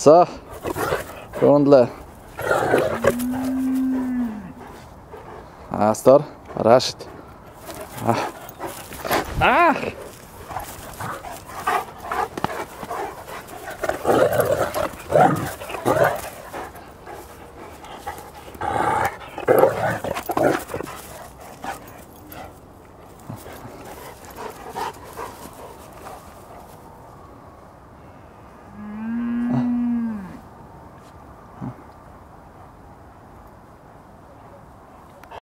За. Гонла. Астар, Рашид. Аа. Аа.